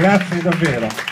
Grazie davvero.